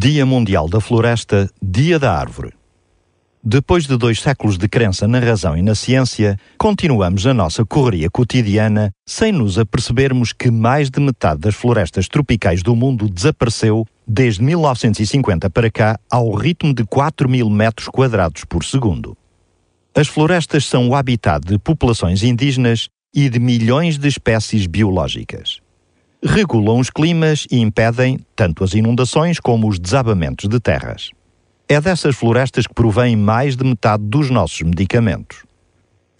Dia Mundial da Floresta, Dia da Árvore. Depois de dois séculos de crença na razão e na ciência, continuamos a nossa correria cotidiana sem nos apercebermos que mais de metade das florestas tropicais do mundo desapareceu desde 1950 para cá ao ritmo de 4 mil metros quadrados por segundo. As florestas são o habitat de populações indígenas e de milhões de espécies biológicas regulam os climas e impedem tanto as inundações como os desabamentos de terras. É dessas florestas que provém mais de metade dos nossos medicamentos.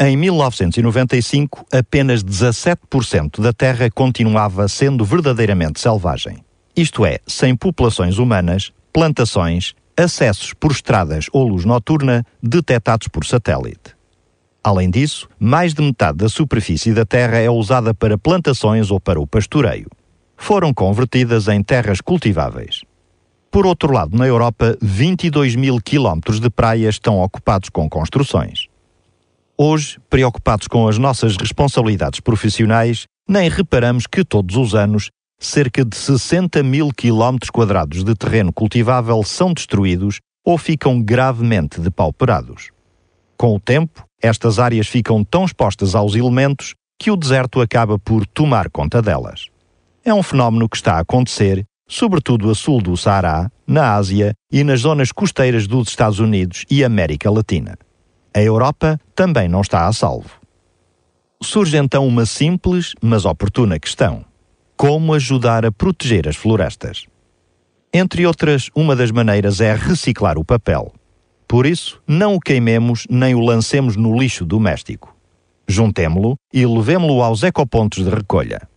Em 1995, apenas 17% da terra continuava sendo verdadeiramente selvagem. Isto é, sem populações humanas, plantações, acessos por estradas ou luz noturna detectados por satélite. Além disso, mais de metade da superfície da terra é usada para plantações ou para o pastoreio. Foram convertidas em terras cultiváveis. Por outro lado, na Europa, 22 mil quilómetros de praias estão ocupados com construções. Hoje, preocupados com as nossas responsabilidades profissionais, nem reparamos que todos os anos cerca de 60 mil quilómetros quadrados de terreno cultivável são destruídos ou ficam gravemente depauperados. Com o tempo, estas áreas ficam tão expostas aos elementos que o deserto acaba por tomar conta delas. É um fenómeno que está a acontecer, sobretudo a sul do Saara, na Ásia e nas zonas costeiras dos Estados Unidos e América Latina. A Europa também não está a salvo. Surge então uma simples, mas oportuna questão: como ajudar a proteger as florestas? Entre outras, uma das maneiras é reciclar o papel. Por isso, não o queimemos nem o lancemos no lixo doméstico. Juntemo-lo e levemo-lo aos ecopontos de recolha.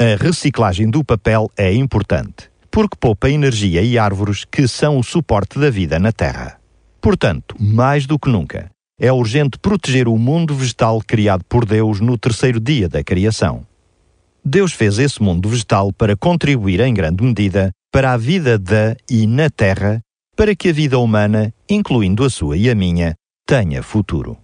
A reciclagem do papel é importante, porque poupa energia e árvores que são o suporte da vida na Terra. Portanto, mais do que nunca, é urgente proteger o mundo vegetal criado por Deus no terceiro dia da criação. Deus fez esse mundo vegetal para contribuir em grande medida para a vida da e na Terra para que a vida humana, incluindo a sua e a minha, tenha futuro.